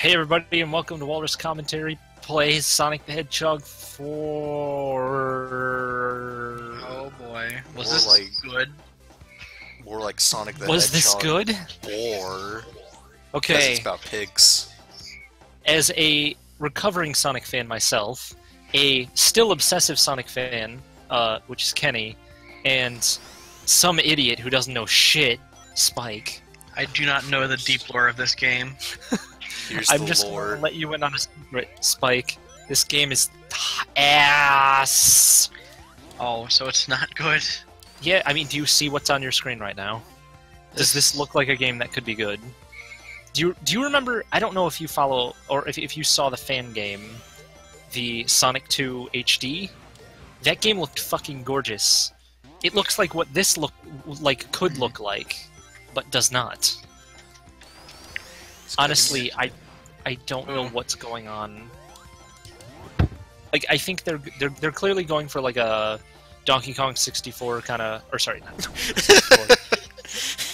Hey everybody, and welcome to Walrus Commentary plays Sonic the Hedgehog 4. Oh boy, was More this like- good? More like Sonic the Hedgehog? Was this good? Or Okay, it's about pigs. as a recovering Sonic fan myself, a still obsessive Sonic fan, uh, which is Kenny, and some idiot who doesn't know shit, Spike. I do not know the deep lore of this game. Here's I'm the just lore. gonna let you in on a secret, Spike. This game is ass. Oh, so it's not good. Yeah, I mean, do you see what's on your screen right now? Does this look like a game that could be good? Do you do you remember? I don't know if you follow or if if you saw the fan game, the Sonic 2 HD. That game looked fucking gorgeous. It looks like what this look like could look like, but does not. It's Honestly, I I don't know what's going on. Like I think they're they're they're clearly going for like a Donkey Kong 64 kind of or sorry, not 64.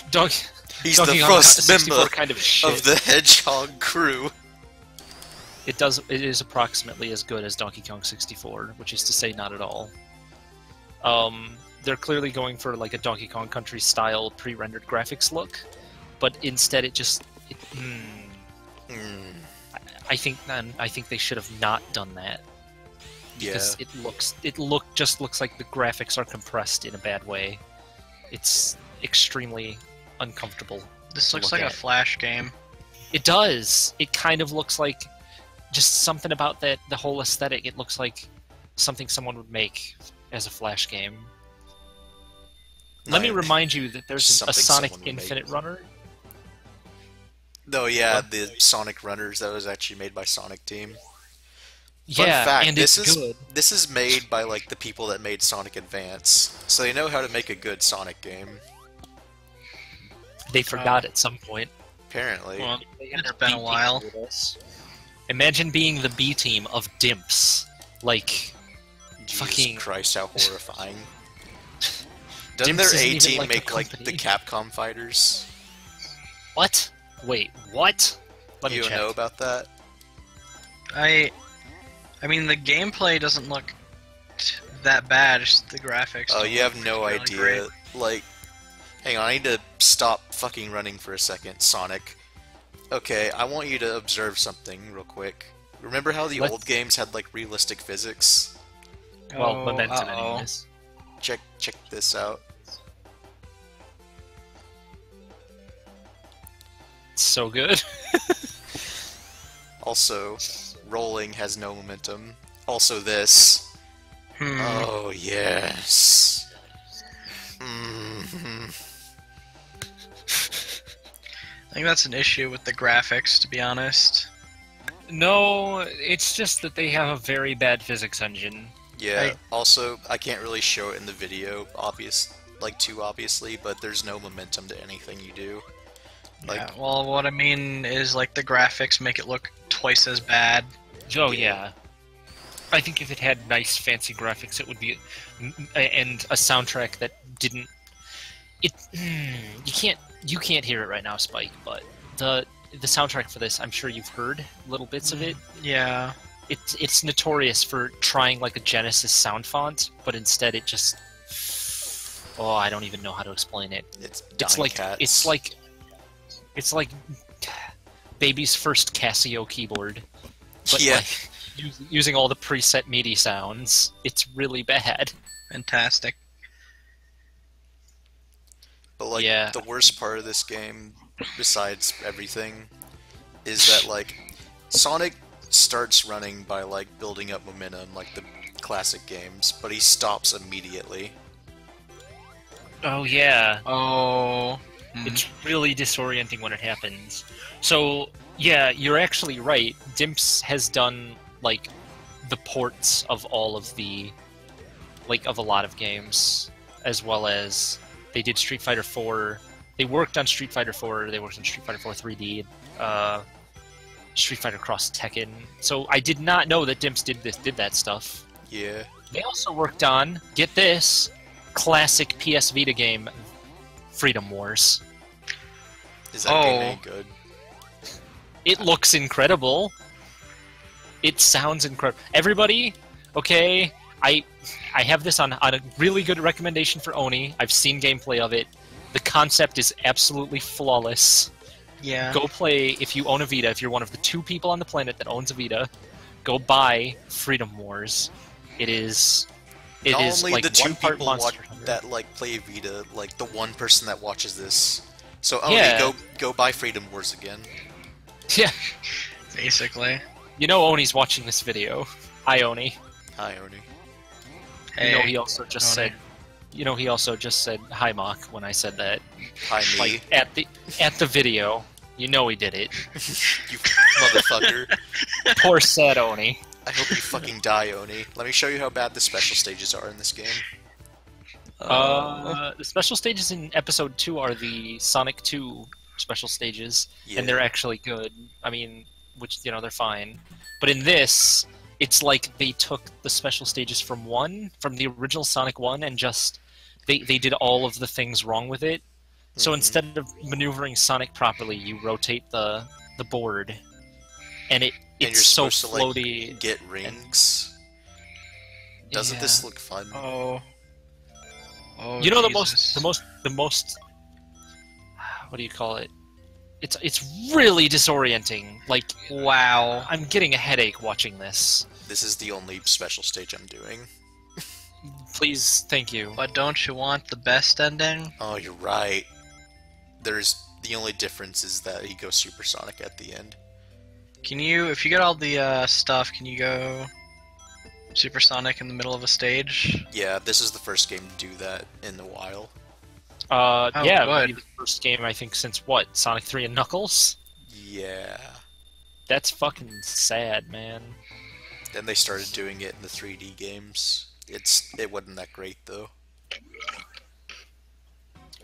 Donkey He's Donkey the Kong first 64 member kind of shit. of the Hedgehog crew. It does. It is approximately as good as Donkey Kong 64, which is to say, not at all. Um, they're clearly going for like a Donkey Kong Country style pre-rendered graphics look, but instead it just. It, hmm, Hmm, I think. um, I think they should have not done that yeah. because it looks. It look just looks like the graphics are compressed in a bad way. It's extremely uncomfortable. This To looks look like a. Flash game. It does. It kind of looks like just something about that the whole aesthetic. It looks like something someone would make as a flash game. Let me remind you that there's a, a Sonic someone would make. Infinite Runner. No, yeah, the Sonic Runners that was actually made by Sonic Team. Fun yeah, fact, and this it's is good. this is made by like the people that made Sonic Advance, so they know how to make a good Sonic game. They forgot at some point. Apparently, Well, They had it's been a B team while. Imagine being the B team of Dimps. Like, Jesus fucking- Christ, how horrifying! Doesn't Dimps their A team like make like the. Capcom fighters? what? Wait, what? Let me you don't check. know about that? I, I mean, the gameplay doesn't look t- that bad. Just the graphics. Oh, you have no really idea. great. Like, hang on, I need to stop fucking running for a second, Sonic. Okay, I want you to observe something real quick. Remember how the Let's- old games had like realistic physics? Well, Oh, momentum, uh-oh. anyways. Check check this out. So good. Also, rolling has no momentum. Also, this. Hmm. Oh yes. Mhm. I think that's an issue with the graphics, to be honest. No, it's just that they have a very bad physics engine. Yeah. Also, I can't really show it in the video, obvious, like too obviously, but there's no momentum to anything you do. Like, yeah. Well, what I mean is like the graphics make it look twice as bad. Oh Yeah. yeah. I think if it had nice fancy graphics, it would be, and a soundtrack that didn't. It hmm, you can't you can't hear it right now, Spike. But the the soundtrack for this, I'm sure you've heard little bits of it. Mm, yeah. It's it's notorious for trying like a Genesis sound font, but instead it just. Oh, I don't even know how to explain it. it's It's like cats. it's like it's like baby's first Casio keyboard, but yeah. like using all the preset MIDI sounds. It's really bad. Fantastic. But like Yeah. the worst part of this game, besides everything, is that like Sonic starts running by like building up momentum, like the classic games, but he stops immediately. Oh yeah, Oh. Hmm. it's really disorienting when it happens. So yeah, you're actually right. Dimps has done like the ports of all of the like of a lot of games, as well as they did Street Fighter 4. They worked on Street Fighter 4. They worked on Street Fighter 4 3D. Uh, Street Fighter Cross Tekken. So I did not know that Dimps did this did that stuff. Yeah. They also worked on get this classic PS Vita game, Freedom Wars. Is that game Oh. any good? It looks incredible. It sounds incredible. Everybody, okay, I I have this on, on a really good recommendation for Oni. I've seen gameplay of it. The concept is absolutely flawless. Yeah. Go play if you own a Vita. If you're one of the two people on the planet that owns a Vita, go buy Freedom Wars. It is. It Not is only like the two people watch, that like play Vita, like the one person that watches this. So oh, Oni, Yeah. go go buy Freedom Wars again. Yeah, Basically. you know Oni's watching this video. Hi Oni. Hi Oni. Hey. You know he also just Oni. said. You know he also just said hi Mach when I said that. Hi me. Like at the at the video. You know he did it. you motherfucker. Poor sad Oni. I hope you fucking die, Oni. Let me show you how bad the special stages are in this game. Uh, the special stages in episode two are the Sonic Two special stages, Yeah. and they're actually good. I mean, which you know they're fine. But in this, it's like they took the special stages from one, from the original Sonic One, and just they they did all of the things wrong with it. So Mhm. instead of maneuvering Sonic properly, you rotate the the board, and it And it's you're so supposed to, like, get rings. Doesn't this look fun? Oh. Oh. you know the most the most the most what do you call it it's it's really disorienting like Wow. i'm getting a headache watching this This is the only special stage I'm doing. please thank you But don't you want the best ending? Oh, you're right. There's the only difference is that he goes supersonic at the end. Can you, if you get all the uh, stuff, can you go supersonic in the middle of a stage? Yeah, this is the first game to do that in a while. uh Oh, yeah good. the first game i think since what sonic 3 and knuckles Yeah. that's fucking sad man Then they started doing it in the 3D games. It's it wasn't that great though. it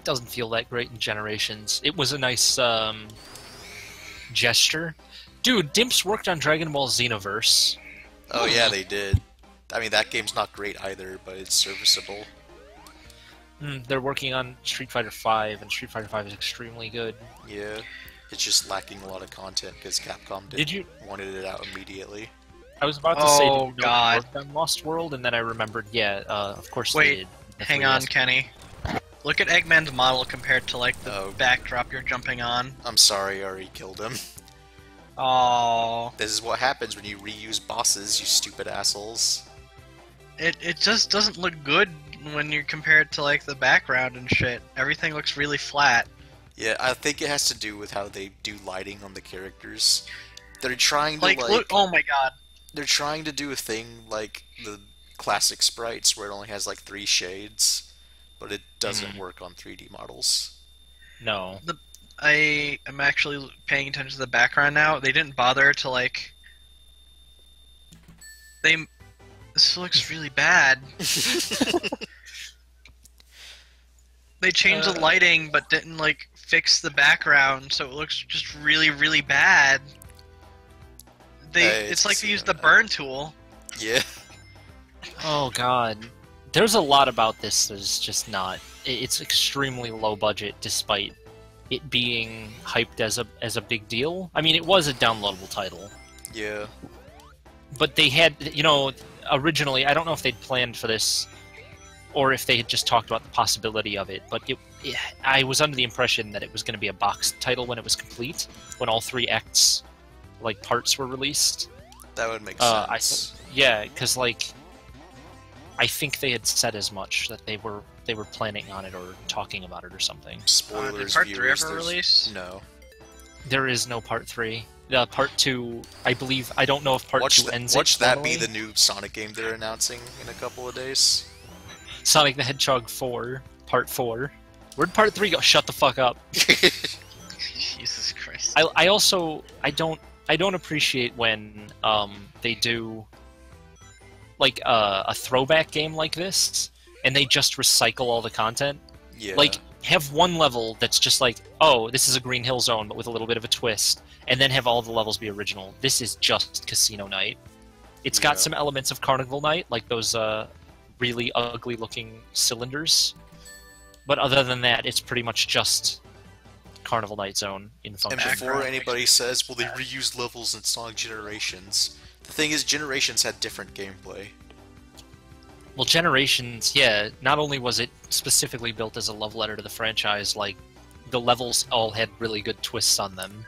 doesn't feel that great in generations it was a nice um gesture dude dimps worked on dragon ball xenoverse Oh yeah, they did. I mean that game's not great either, but it's serviceable. Mm, they're working on Street Fighter V, and Street Fighter V is extremely good. Yeah. It's just lacking a lot of content because Capcom did, Did you? wanted it out immediately. I was about to say, Oh, did you know they God. on Lost World, and then I remembered, yeah, uh, of course Wait, they did. The Hang on, Kenny. Look at Eggman's model compared to like the Oh. backdrop you're jumping on. I'm sorry, I already killed him. Oh, This is what happens when you reuse bosses, you stupid assholes. It it just doesn't look good when you compare it to like the background and shit. Everything looks really flat. Yeah, I think it has to do with how they do lighting on the characters. They're trying to Like, like, look, oh my god. they're trying to do a thing like the classic sprites where it only has like three shades, but it doesn't Mhm. work on 3D models. No. I am actually paying attention to the background now. They didn't bother to like. They. This looks really bad. They changed Uh. the lighting, but didn't like fix the background, so it looks just really, really bad. They. Hey, it's it's like they used the burn tool. yeah. Oh god. There's a lot about this that's just not. It's extremely low budget, despite it being hyped as a as a big deal. I mean, it was a downloadable title, Yeah. But they had, you know, originally. I don't know if they'd planned for this, or if they had just talked about the possibility of it. But it, it I was under the impression that it was going to be a box title when it was complete, when all three acts, like parts, were released. That would make Uh, I sense. Yeah, because like, I think they had said as much that they were they were planning on it or talking about it or something. Uh, Spoilers, did part three ever there's- release? No. There is no part three. The part two, I believe. I don't know if part watch two th- ends. watch it that be the new Sonic game they're announcing in a couple of days. Sonic the Hedgehog four, part four. Where'd part three go? Shut the fuck up. Jesus Christ. I, I also I don't I don't appreciate when um they do like uh, a throwback game like this and they just recycle all the content. Yeah. Like have one level that's just like oh this is a Green Hill Zone but with a little bit of a twist, and then have all the levels be original. This is just Casino Night. It's got some elements of Carnival Night like those uh really ugly looking cylinders, but other than that it's pretty much just Carnival Night Zone in function. And before anybody says, well, they reused levels in Sonic Generations, the thing is, Generations had different gameplay. Well, Generations, yeah, not only was it specifically built as a love letter to the franchise, like the levels all had really good twists on them.